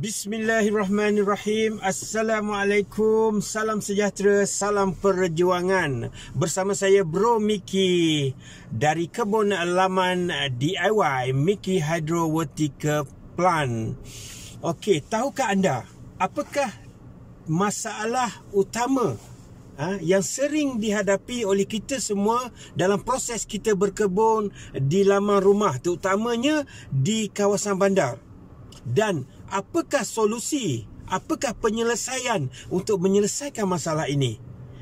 Bismillahirrahmanirrahim. Assalamualaikum. Salam sejahtera Salam perjuangan. Bersama saya Bro Miki Dari kebun laman DIY Miki Hydrovertical Plant. Okey, tahukah anda Apakah masalah utama ha, Yang sering dihadapi oleh kita semua Dalam proses kita berkebun Di laman rumah Terutamanya di kawasan bandar? Dan apakah solusi, apakah penyelesaian untuk menyelesaikan masalah ini.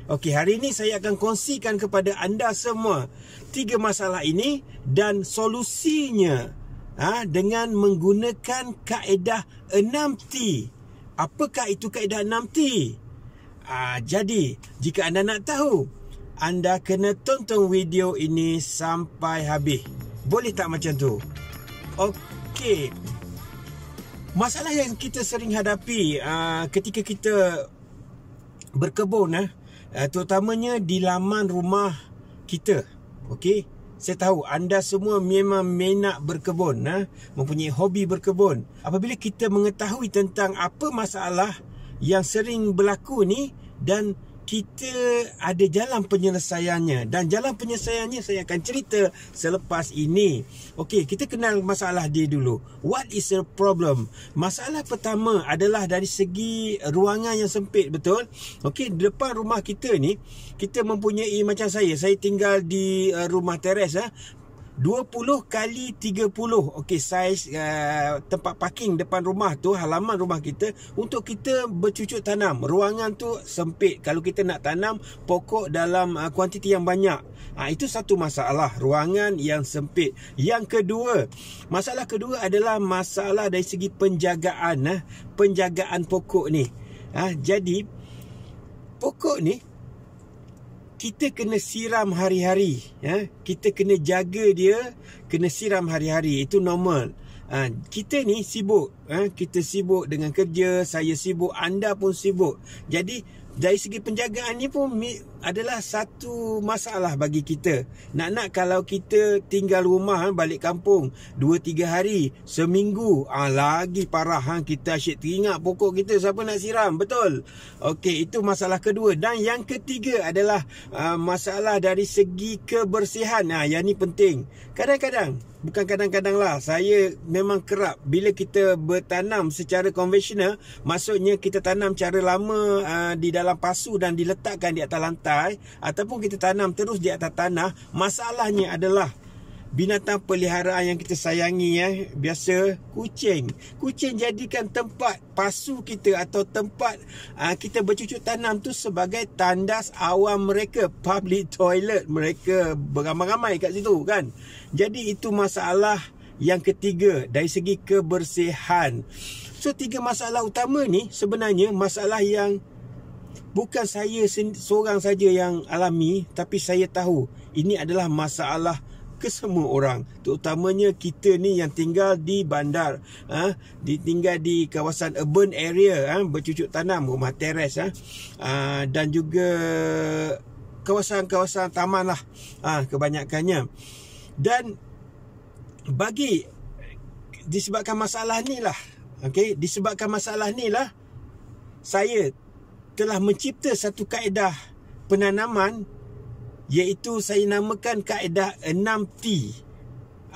Okey, hari ini saya akan kongsikan kepada anda semua tiga masalah ini dan solusinya ha, dengan menggunakan kaedah 6T. Apakah itu kaedah 6T? Ha, jadi, jika anda nak tahu, anda kena tonton video ini sampai habis. Boleh tak macam tu? Okey, Masalah yang kita sering hadapi uh, ketika kita berkebun uh, terutamanya di laman rumah kita. Okey. Saya tahu anda semua memang minat berkebun, uh, mempunyai hobi berkebun. Apabila kita mengetahui tentang apa masalah yang sering berlaku ni dan kita ada jalan penyelesaiannya dan jalan penyelesaiannya saya akan cerita selepas ini. Okey, kita kenal masalah dia dulu. What is the problem? Masalah pertama adalah dari segi ruangan yang sempit, betul? Okey, depan rumah kita ni kita mempunyai macam saya, saya tinggal di uh, rumah teres ah. 20 kali 30 okey saiz uh, tempat parking depan rumah tu halaman rumah kita untuk kita bercucuk tanam. Ruangan tu sempit. Kalau kita nak tanam pokok dalam uh, kuantiti yang banyak. Ha, itu satu masalah. Ruangan yang sempit. Yang kedua masalah kedua adalah masalah dari segi penjagaan uh, penjagaan pokok ni. Ha, jadi pokok ni kita kena siram hari-hari ya. Kita kena jaga dia kena siram hari-hari. Itu normal. Ha, kita ni sibuk ha, kita sibuk dengan kerja saya sibuk anda pun sibuk. Jadi dari segi penjagaan ni pun adalah satu masalah bagi kita. Nak-nak kalau kita tinggal rumah balik kampung 2 3 hari, seminggu, ah lagi parah ha kita asyik teringat pokok kita siapa nak siram, betul? Okey, itu masalah kedua dan yang ketiga adalah uh, masalah dari segi kebersihan. Ah yang ni penting. Kadang-kadang Bukan kadang-kadang lah Saya memang kerap Bila kita bertanam secara konvensional Maksudnya kita tanam cara lama uh, Di dalam pasu dan diletakkan di atas lantai Ataupun kita tanam terus di atas tanah Masalahnya adalah binatang peliharaan yang kita sayangi ya biasa kucing. Kucing jadikan tempat pasu kita atau tempat uh, kita bercucuk tanam tu sebagai tandas awam mereka public toilet mereka beramai-ramai kat situ kan? Jadi itu masalah yang ketiga dari segi kebersihan. So tiga masalah utama ni sebenarnya masalah yang bukan saya seorang saja yang alami tapi saya tahu ini adalah masalah ke semua orang. Terutamanya kita ni yang tinggal di bandar ha? Di tinggal di kawasan urban area ha? Bercucuk tanam rumah teres ha, ha dan juga kawasan-kawasan taman lah ha? Kebanyakannya. Dan bagi disebabkan masalah ni lah okey? Disebabkan masalah ni lah saya telah mencipta satu kaedah penanaman iaitu saya namakan kaedah 6T.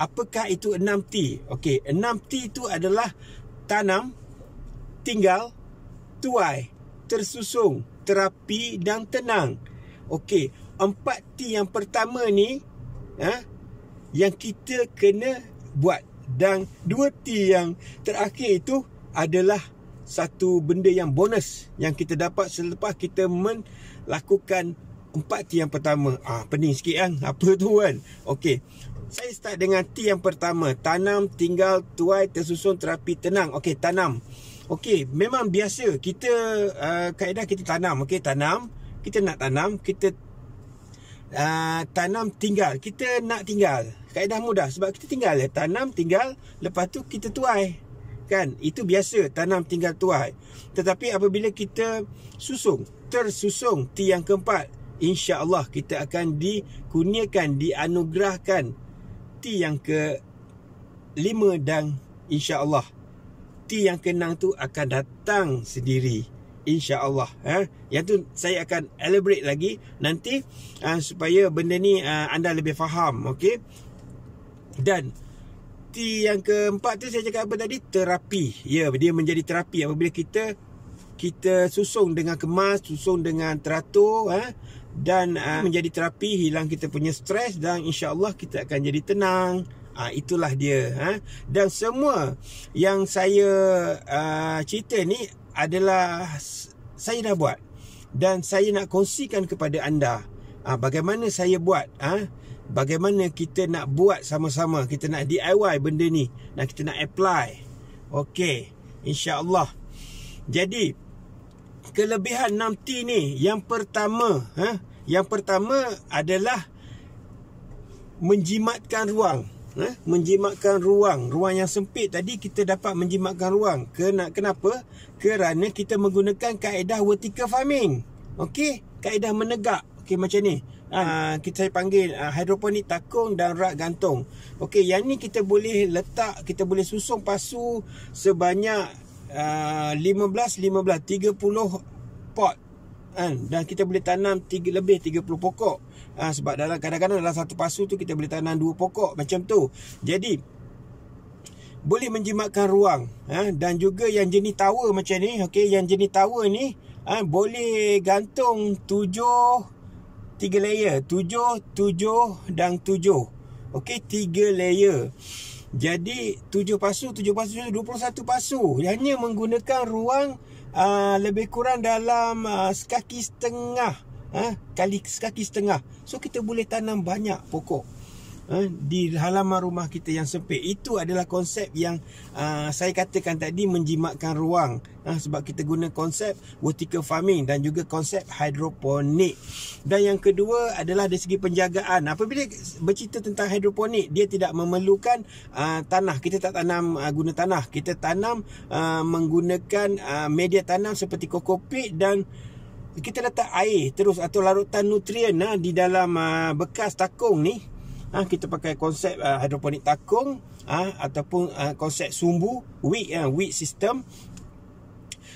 Apakah itu 6T? Okey, 6T itu adalah tanam, tinggal, tuai, tersusung, terapi dan tenang. Okey, 4T yang pertama ni ha, yang kita kena buat dan 2T yang terakhir itu adalah satu benda yang bonus yang kita dapat selepas kita melakukan empat T yang pertama. Ah, pening sikit kan? Apa tu kan? Okey. Saya start dengan T yang pertama. Tanam, tinggal, tuai, tersusun, terapi, tenang. Okey, tanam. Okey, memang biasa. Kita, uh, kaedah kita tanam. Okey, tanam. Kita nak tanam. Kita uh, tanam, tinggal. Kita nak tinggal. Kaedah mudah. Sebab kita tinggal. Ya. Tanam, tinggal. Lepas tu kita tuai. Kan? Itu biasa. Tanam, tinggal, tuai. Tetapi apabila kita susung. Tersusung T yang keempat insya-Allah kita akan dikurniakan dianugerahkan T yang ke lima dan insya-Allah T yang kenang tu akan datang sendiri insya-Allah eh yang tu saya akan elaborate lagi nanti uh, supaya benda ni uh, anda lebih faham okey dan T yang keempat tu saya cakap apa tadi? Terapi. Ya dia menjadi terapi. Apabila kita kita susung dengan kemas susung dengan teratur eh dan uh, menjadi terapi hilang kita punya stres dan insya-Allah kita akan jadi tenang. Ah itulah dia ha? dan semua yang saya uh, cerita ni adalah saya dah buat. Dan saya nak kongsikan kepada anda uh, bagaimana saya buat ha? Bagaimana kita nak buat sama-sama? Kita nak DIY benda ni. Dan kita nak apply. Okey. Insyaallah. Jadi kelebihan 6T ni yang pertama ha? yang pertama adalah menjimatkan ruang eh, menjimatkan ruang. Ruang yang sempit tadi kita dapat menjimatkan ruang. Kena, kenapa? Kerana kita menggunakan kaedah vertical farming. Okey? Kaedah menegak. Okey macam ni ha, kita panggil uh, hidroponik takung dan rak gantung. Okey yang ni kita boleh letak kita boleh susung pasu sebanyak uh, 15 15 30 pot. Kan? Dan kita boleh tanam tiga, lebih 30 pokok. Ha, sebab dalam kadang-kadang dalam satu pasu tu kita boleh tanam dua pokok macam tu. Jadi boleh menjimatkan ruang ha, dan juga yang jenis tower macam ni okey yang jenis tower ni ha, boleh gantung tujuh tiga layer. Tujuh tujuh dan tujuh. Okey tiga layer. Jadi tujuh pasu tujuh pasu dua puluh satu pasu. Hanya menggunakan ruang uh, lebih kurang dalam uh, sekaki setengah. Uh, kali sekaki setengah. So kita boleh tanam banyak pokok uh, di halaman rumah kita yang sempit. Itu adalah konsep yang uh, saya katakan tadi menjimatkan ruang. Uh, sebab kita guna konsep vertical farming dan juga konsep hidroponik dan yang kedua adalah dari segi penjagaan. Apabila bercerita tentang hidroponik dia tidak memerlukan uh, tanah. Kita tak tanam uh, guna tanah. Kita tanam uh, menggunakan uh, media tanam seperti kokopit dan kita letak air terus atau larutan nutrien uh, di dalam uh, bekas takung ni ha, kita pakai konsep uh, hidroponik takung ha, ataupun uh, konsep sumbu weed uh, weed system.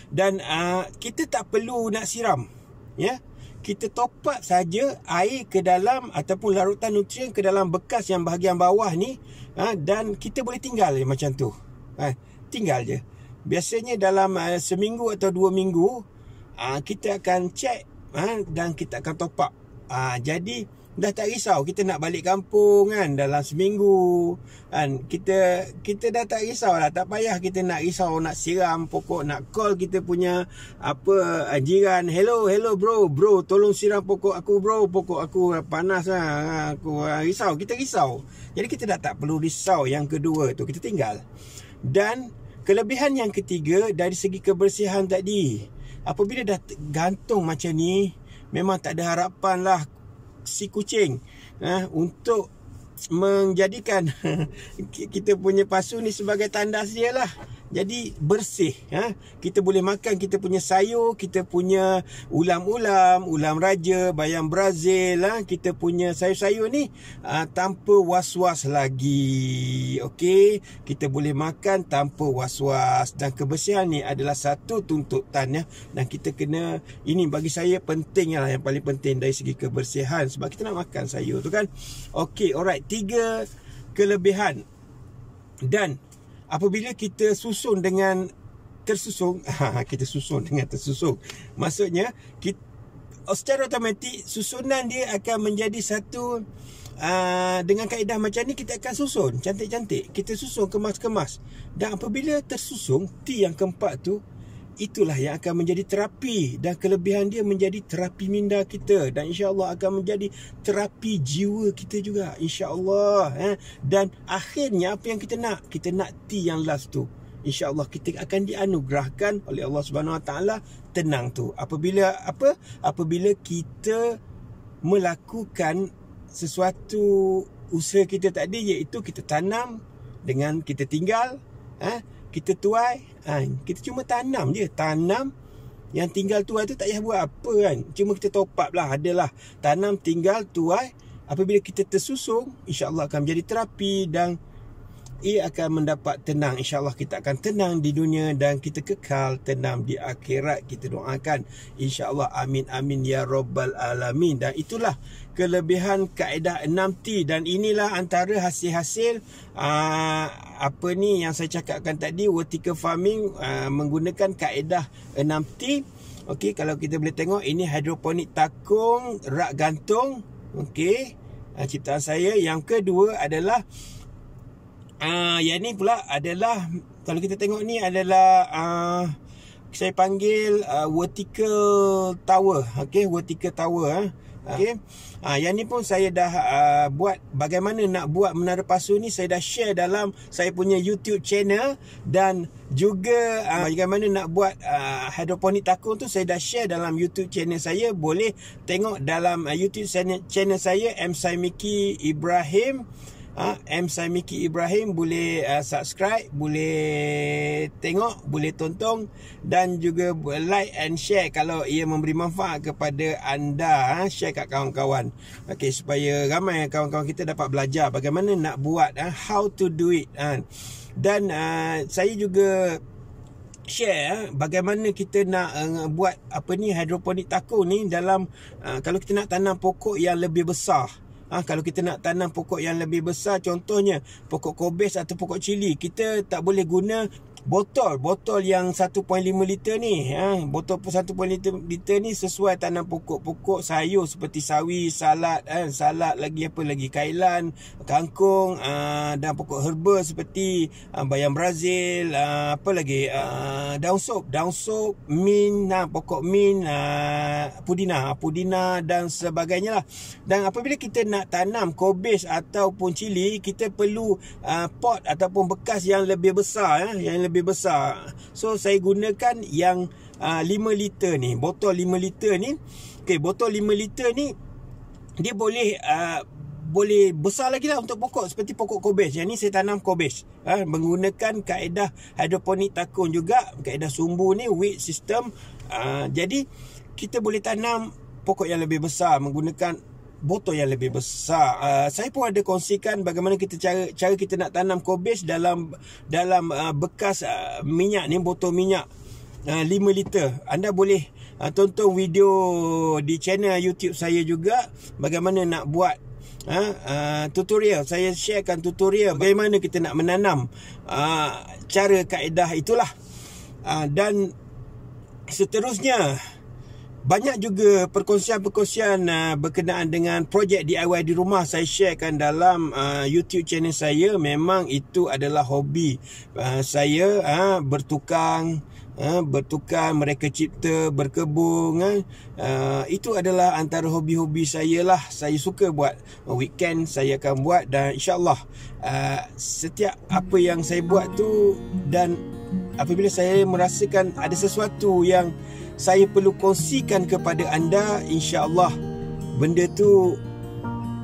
Dan uh, kita tak perlu nak siram ya. Kita top up saja air ke dalam ataupun larutan nutrien ke dalam bekas yang bahagian bawah ni ha, dan kita boleh tinggal je macam tu. Ha, tinggal je. Biasanya dalam uh, seminggu atau dua minggu uh, kita akan check ha, dan kita akan top up uh, jadi dah tak risau kita nak balik kampung kan dalam seminggu. Kan kita kita dah tak risau lah. Tak payah kita nak risau nak siram pokok nak call kita punya apa jiran. Hello hello bro. Bro tolong siram pokok aku bro. Pokok aku panas lah. Aku risau. Kita risau. Jadi kita dah tak perlu risau yang kedua tu. Kita tinggal. Dan kelebihan yang ketiga dari segi kebersihan tadi. Apabila dah gantung macam ni memang tak ada harapan lah si kucing. Eh, untuk menjadikan kita punya pasu ni sebagai tandas dia lah. Jadi bersih ha? kita boleh makan kita punya sayur kita punya ulam-ulam ulam raja bayam brazil ha? kita punya sayur-sayur ni ha, tanpa was-was lagi okey? Kita boleh makan tanpa was-was. Dan kebersihan ni adalah satu tuntutan ya? Dan kita kena ini bagi saya penting lah yang paling penting dari segi kebersihan. Sebab kita nak makan sayur tu kan? Okey alright tiga kelebihan. Dan apabila kita susun dengan tersusun kita susun dengan tersusun. Maksudnya kita, secara automatik susunan dia akan menjadi satu uh, dengan kaedah macam ni kita akan susun. Cantik-cantik. Kita susun kemas-kemas. Dan apabila tersusun T yang keempat tu itulah yang akan menjadi terapi dan kelebihan dia menjadi terapi minda kita dan insya-Allah akan menjadi terapi jiwa kita juga insya-Allah eh. Dan akhirnya apa yang kita nak? Kita nak T yang last tu. insya-Allah kita akan dianugerahkan oleh Allah Subhanahu Wa Taala tenang tu. Apabila apa? Apabila kita melakukan sesuatu usaha kita tadi iaitu kita tanam dengan kita tinggal eh kita tuai ha, kita cuma tanam je. Tanam yang tinggal tuai tu tak payah buat apa kan? Cuma kita top up lah adalah. Tanam tinggal tuai. Apabila kita tersusung insyaallah akan menjadi terapi dan ia akan mendapat tenang. Insyaallah kita akan tenang di dunia dan kita kekal tenang di akhirat. Kita doakan insyaallah amin amin ya rabbal alamin. Dan itulah kelebihan kaedah 6T dan inilah antara hasil-hasil uh, apa ni yang saya cakapkan tadi vertical farming uh, menggunakan kaedah 6T okey kalau kita boleh tengok ini hidroponik takung rak gantung. Okey uh, ciptaan saya. Yang kedua adalah uh, yang ni pula adalah kalau kita tengok ni adalah uh, saya panggil uh, vertical tower. Okey vertical tower eh okey. Ah yang ni pun saya dah uh, buat bagaimana nak buat menara pasu ni saya dah share dalam saya punya YouTube channel. Dan juga uh, bagaimana nak buat uh, hidroponik takung tu saya dah share dalam YouTube channel saya. Boleh tengok dalam uh, YouTube channel, channel saya M Saimiki Ibrahim ha, M Saimiki Ibrahim boleh uh, subscribe, boleh tengok, boleh tonton dan juga like and share kalau ia memberi manfaat kepada anda, ha, share kat kawan-kawan. Okey supaya ramai kawan-kawan kita dapat belajar bagaimana nak buat, ha, how to do it. Ha. Dan uh, saya juga share bagaimana kita nak uh, buat apa ni hidroponik takung ni dalam uh, kalau kita nak tanam pokok yang lebih besar. Ha, kalau kita nak tanam pokok yang lebih besar contohnya pokok kobes atau pokok cili kita tak boleh guna botol botol yang 1.5 liter ni ha, botol 1.5 liter ni sesuai tanam pokok-pokok sayur seperti sawi salad eh, salad lagi apa lagi? Kailan kangkung uh, dan pokok herba seperti uh, bayam brazil uh, apa lagi? Uh, daun sop daun sop mint uh, pokok mint uh, pudina pudina dan sebagainya lah. Dan apabila kita nak tanam kobis ataupun cili kita perlu uh, pot ataupun bekas yang lebih besar eh, yang lebih lebih besar. So saya gunakan yang uh, 5 liter ni, botol 5 liter ni. Okey, botol 5 liter ni dia boleh uh, boleh besar lagi lah untuk pokok seperti pokok kobes. Yang ni saya tanam kobes. Ha, menggunakan kaedah hidroponik takun juga. Kaedah sumbu ni, weed system. Uh, jadi, kita boleh tanam pokok yang lebih besar menggunakan botol yang lebih besar. Uh, saya pun ada kongsikan bagaimana kita cara cara kita nak tanam kobis dalam dalam uh, bekas uh, minyak ni botol minyak uh, 5 liter. Anda boleh uh, tonton video di channel YouTube saya juga bagaimana nak buat uh, uh, tutorial. Saya sharekan tutorial bagaimana kita nak menanam uh, cara kaedah itulah. Uh, dan seterusnya banyak juga perkongsian-perkongsian uh, berkenaan dengan projek DIY di rumah saya sharekan dalam uh, YouTube channel saya. Memang itu adalah hobi uh, saya uh, bertukang uh, bertukar mereka cipta berkebun uh, uh, itu adalah antara hobi-hobi saya lah saya suka buat weekend saya akan buat dan insyaallah uh, setiap apa yang saya buat tu dan apabila saya merasakan ada sesuatu yang saya perlu kongsikan kepada anda insya-Allah benda tu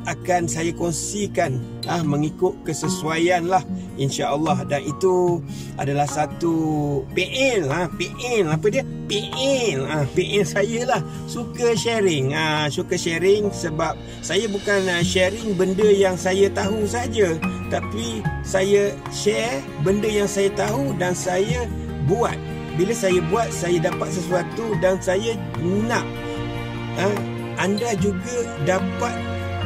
akan saya kongsikan. Ah mengikut kesesuaian lah insya-Allah. Dan itu adalah satu PL ah PL apa dia? PL ah PL saya lah. Suka sharing ah suka sharing sebab saya bukan uh, sharing benda yang saya tahu saja. Tapi saya share benda yang saya tahu dan saya buat bila saya buat saya dapat sesuatu dan saya nak ha, anda juga dapat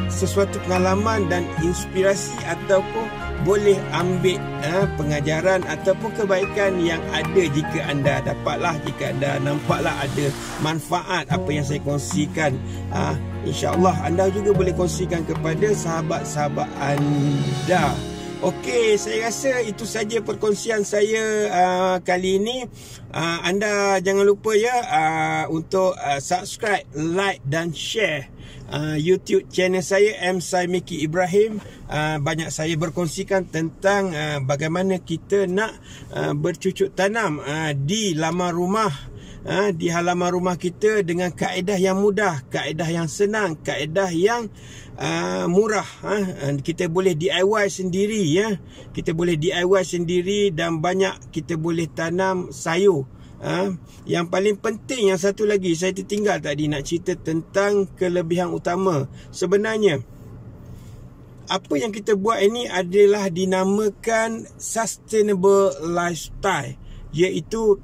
sesuatu pengalaman dan inspirasi ataupun boleh ambil ha, pengajaran ataupun kebaikan yang ada jika anda dapatlah jika anda nampaklah ada manfaat apa yang saya kongsikan ha, insyaallah anda juga boleh kongsikan kepada sahabat-sahabat anda Okey, saya rasa itu saja perkongsian saya uh, kali ini. Uh, anda jangan lupa ya uh, untuk uh, subscribe, like dan share uh, YouTube channel saya M Miki Ibrahim. Uh, banyak saya berkongsikan tentang uh, bagaimana kita nak uh, bercucuk tanam uh, di laman rumah uh, di halaman rumah kita dengan kaedah yang mudah, kaedah yang senang, kaedah yang uh, murah ha? kita boleh DIY sendiri ya kita boleh DIY sendiri dan banyak kita boleh tanam sayur ha? yang paling penting yang satu lagi saya tertinggal tadi nak cerita tentang kelebihan utama sebenarnya apa yang kita buat ini adalah dinamakan sustainable lifestyle iaitu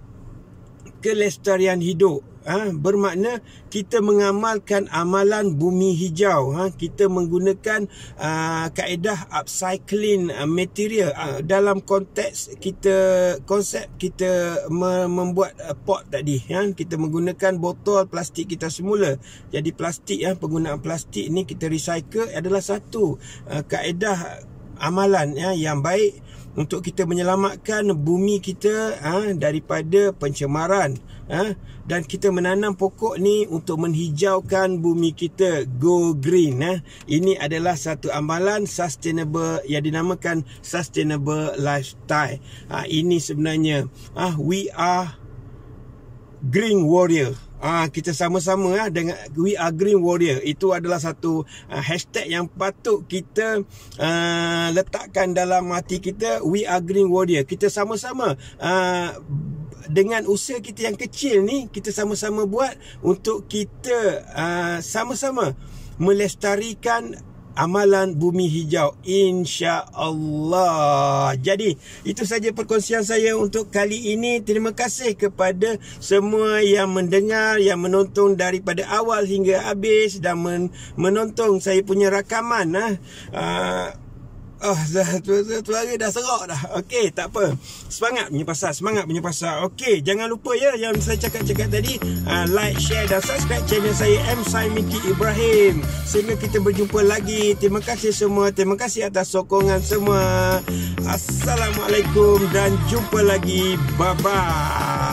kelestarian hidup ha, bermakna kita mengamalkan amalan bumi hijau ha, kita menggunakan uh, kaedah upcycling uh, material. Uh, dalam konteks kita konsep kita me- membuat uh, pot tadi ha, kita menggunakan botol plastik kita semula. Jadi plastik ya penggunaan plastik ni kita recycle adalah satu uh, kaedah amalan ya yang baik untuk kita menyelamatkan bumi kita ha, daripada pencemaran ha, dan kita menanam pokok ni untuk menghijaukan bumi kita. Go green ha. ini adalah satu amalan sustainable yang dinamakan sustainable lifestyle. Ha, ini sebenarnya ha, we are green warrior Ah kita sama-sama ah dengan we are green warrior. Itu adalah satu uh, hashtag yang patut kita uh, letakkan dalam hati kita we are green warrior. Kita sama-sama uh, dengan usaha kita yang kecil ni kita sama-sama buat untuk kita uh, sama-sama melestarikan amalan bumi hijau insya-Allah. Jadi itu saja perkongsian saya untuk kali ini. Terima kasih kepada semua yang mendengar, yang menonton daripada awal hingga habis dan menonton saya punya rakaman ah. Uh, Oh, tu, tu, dah serak dah. Okey, tak apa. Semangat punya pasal, semangat punya pasal. Okey, jangan lupa ya yang saya cakap-cakap tadi. Uh, like, share dan subscribe channel saya M. Sai Miki Ibrahim. Sehingga kita berjumpa lagi. Terima kasih semua. Terima kasih atas sokongan semua. Assalamualaikum dan jumpa lagi. Bye-bye.